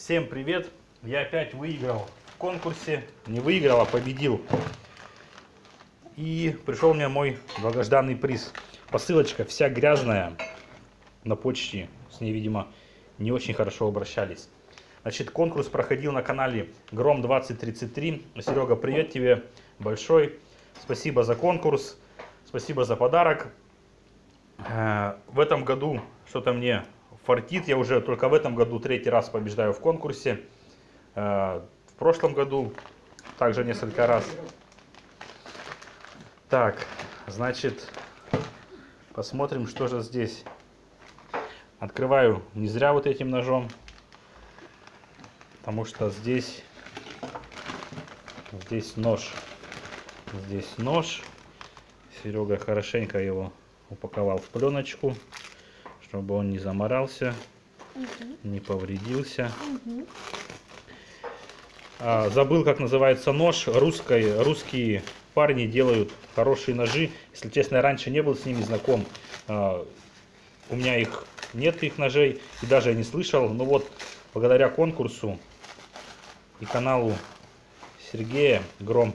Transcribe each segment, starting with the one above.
Всем привет! Я опять выиграл в конкурсе. Не выиграл, а победил. И пришел мне мой долгожданный приз. Посылочка вся грязная на почте. С ней, видимо, не очень хорошо обращались. Значит, конкурс проходил на канале Гром 2033. Серега, привет тебе большой. Спасибо за конкурс. Спасибо за подарок. Э, В этом году что-то мне фартит. Я уже только в этом году третий раз побеждаю в конкурсе. Э, В прошлом году также несколько раз. Так, значит, посмотрим, что же здесь. Открываю не зря вот этим ножом, потому что здесь, здесь нож. Здесь нож. Серега хорошенько его упаковал в пленочку, чтобы он не заморался, не повредился. А, забыл, как называется нож. Русской, русские парни делают хорошие ножи. Если честно, я раньше не был с ними знаком. А, у меня их нет, их ножей, и даже я не слышал. Но вот, благодаря конкурсу и каналу Сергея Гром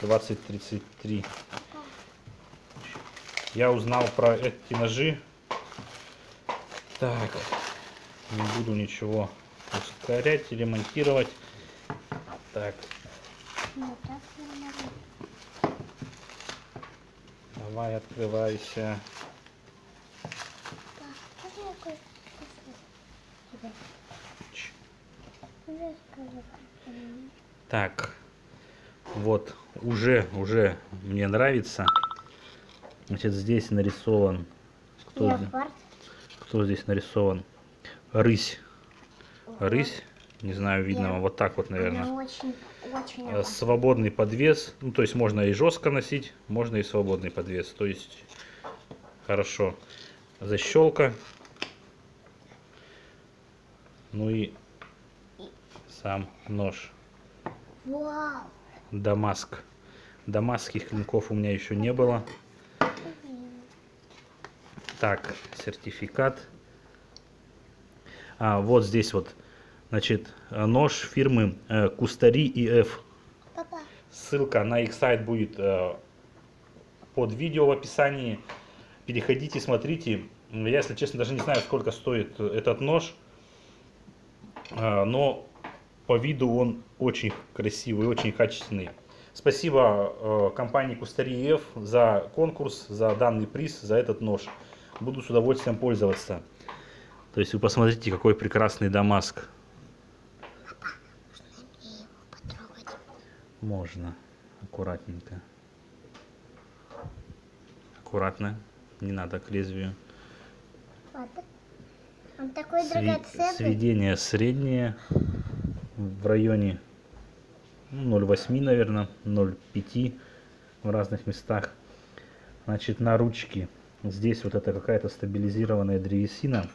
2033 я узнал про эти ножи. Так, не буду ничего ускорять или монтировать. Так, давай открывайся. Так, вот, уже, уже мне нравится. Значит, здесь нарисован, кто, Леопард. Кто здесь нарисован? Рысь. Рысь, не знаю, видно вам, вот так вот, наверное. Она очень, очень Э, Свободный подвес, ну то есть можно и жестко носить, можно и свободный подвес, то есть хорошо. Защелка. Ну и сам нож. Вау! Дамаск. Дамасских клинков у меня еще не было. Так, сертификат. А, вот здесь вот, значит, нож фирмы э, Кустари ИФ. Папа, Ссылка на их сайт будет э, под видео в описании. Переходите, смотрите. Я, если честно, даже не знаю, сколько стоит этот нож. Э, но по виду он очень красивый, очень качественный. Спасибо э, компании Кустариев за конкурс, за данный приз, за этот нож. Буду с удовольствием пользоваться. То есть вы посмотрите, какой прекрасный Дамаск. Можно. Аккуратненько. Аккуратно. Не надо к лезвию. Он такой Сви-. Сведение среднее. В районе ну, 0,8, наверное, 0,5 в разных местах. Значит, на ручке здесь вот это какая-то стабилизированная древесина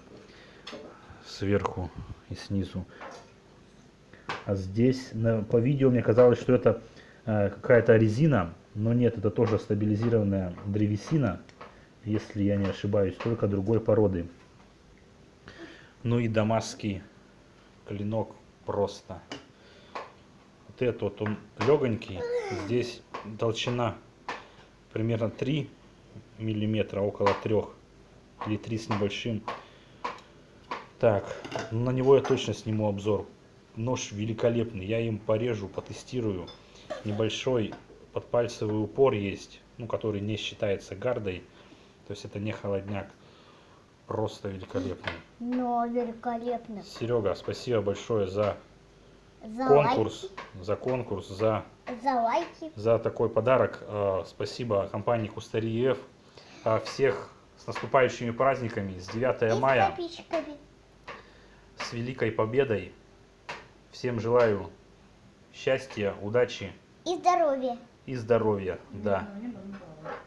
сверху и снизу. А здесь на, по видео мне казалось, что это э, какая-то резина, но нет, это тоже стабилизированная древесина, если я не ошибаюсь, только другой породы. Ну и дамасский клинок просто. Вот этот вот он легонький, здесь толщина примерно 3 миллиметра, около 3 или 3 с небольшим. Так, ну на него я точно сниму обзор. Нож великолепный, я им порежу, потестирую. Небольшой подпальцевый упор есть, ну который не считается гардой, то есть это не холодняк. Просто великолепный. Но великолепно. Серега, спасибо большое за За конкурс, за конкурс, за, лайки. За лайки. за такой подарок. Э, Спасибо компании Кустариев. Э, Всех с наступающими праздниками, с 9 И с мая, с Великой Победой. Всем желаю счастья, удачи И здоровья. и здоровья, да,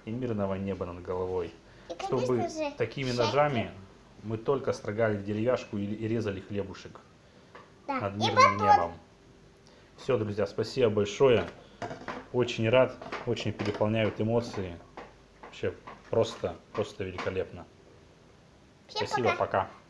и мирного неба над головой. И, Чтобы же, такими счастья. ножами мы только строгали в деревяшку и и резали хлебушек. Да. над И мирным небом. Все, друзья, спасибо большое. Очень рад, очень переполняют эмоции. Вообще просто, просто великолепно. Всем Спасибо, пока. пока.